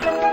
Bye.